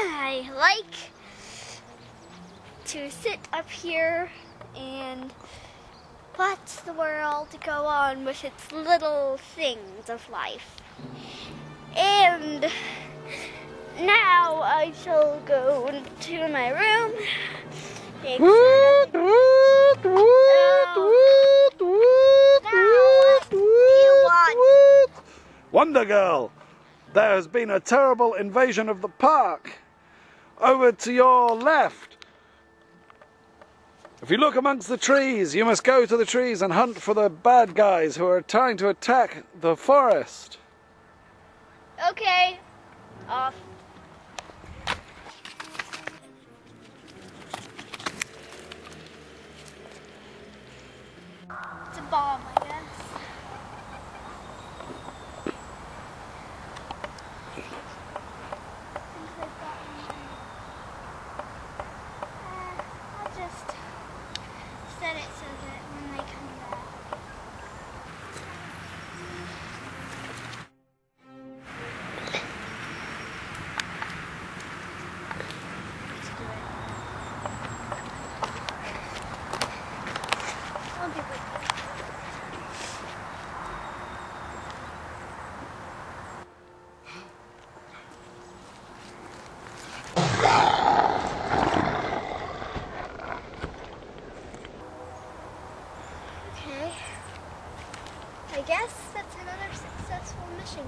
I like to sit up here and watch the world go on with its little things of life. And now I shall go to my room. Wonder Girl, there has been a terrible invasion of the park. Over to your left. If you look amongst the trees, you must go to the trees and hunt for the bad guys who are trying to attack the forest. Okay, off. I guess that's another successful mission.